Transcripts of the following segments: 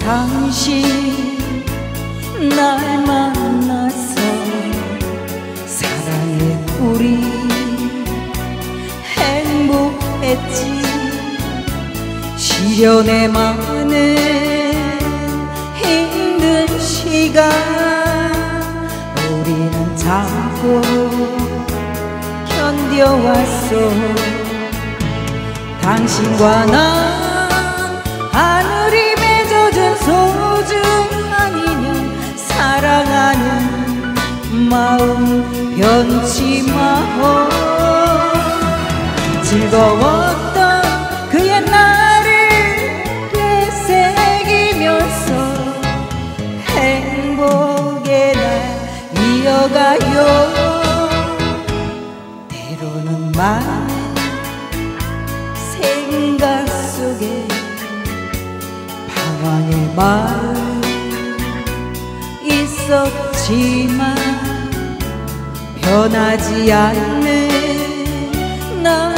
당신 날 만나서 사랑해 우리. 행복했지. 시련에 많은 힘든 시간 우리는 참고 견뎌왔어. 당신과 난 마음 변치 마오 즐거웠던 그 옛날을 되새기면서 행복의 날 이어가요. 때로는 말 생각 속에 방황의 마음 있었지만 변하지 않는 나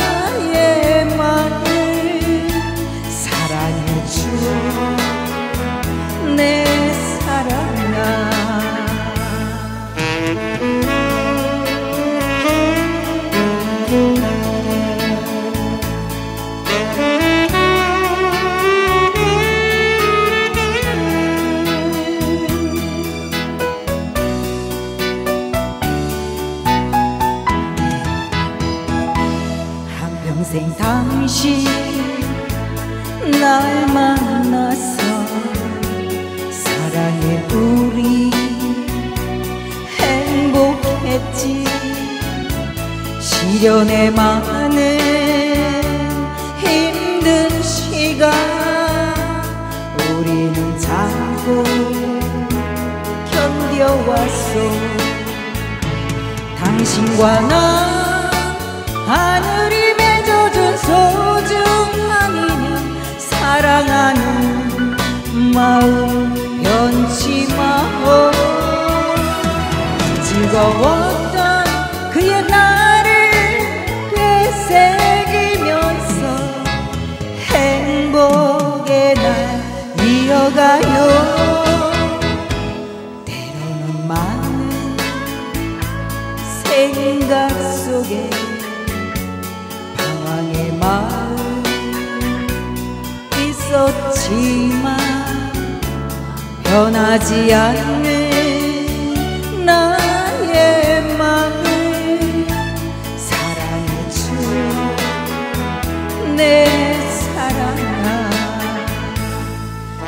평생 당신 날 만나서 사랑해 우리. 행복했지. 시련에 많은 힘든 시간 우리는 참고 견뎌왔어. 당신과 나 마음 변치 마오 즐거웠던 그 옛날을 되새기면서 행복의 날 이어가요. 때로는 많은 생각 속에 방황의 마음 있었지만 변하지 않는 나의 마음을 사랑해 주내 사랑아.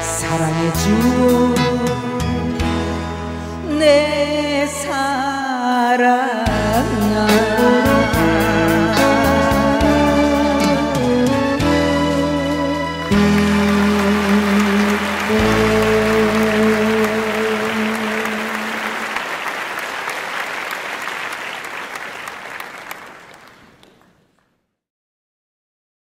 사랑해 주내 사랑아.